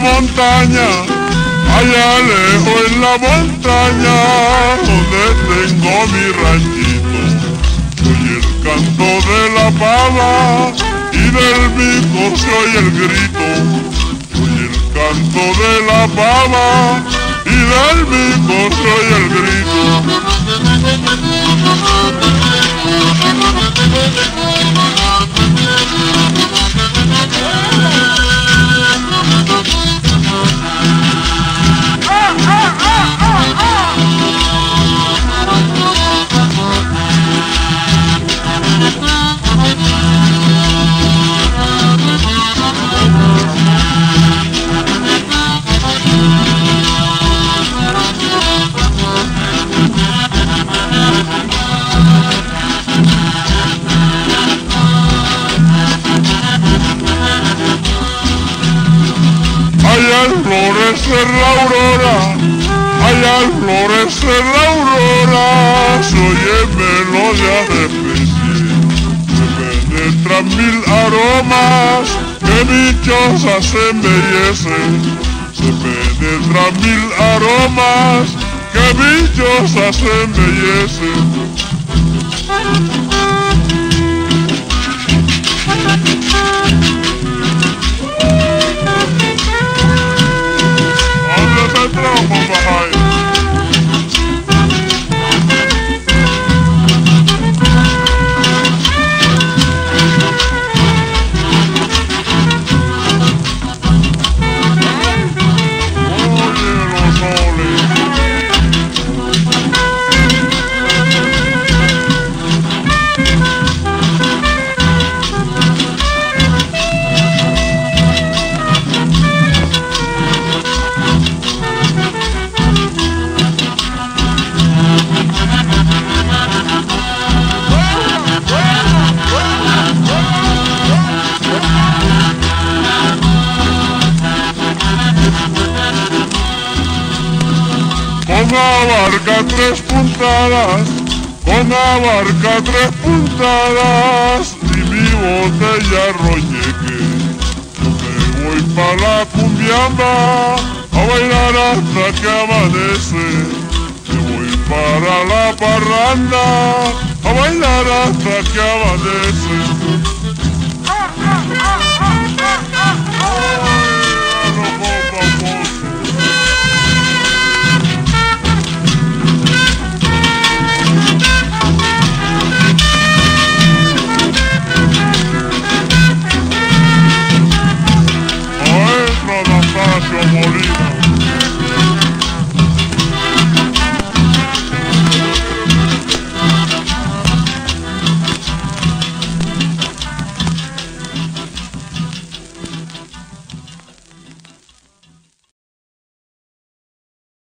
montaña, allá lejos en la montaña, donde tengo mi ranchito. Oye el canto de la pava y del mico se oye el grito. Oye el canto de la pava y del mico se oye el grito. Florecer la aurora, allá al florecer la aurora, se oye melodia de se penetran mil aromas, que dichosas se embellecen, se penetran mil aromas, que dichosas se embellecen. Con abarca tres puntadas, con abarca tres puntadas y mi botella roñeque. Yo me voy pa' la cumbiamba a bailar hasta que amanece. Me voy para la parranda a bailar hasta que amanece.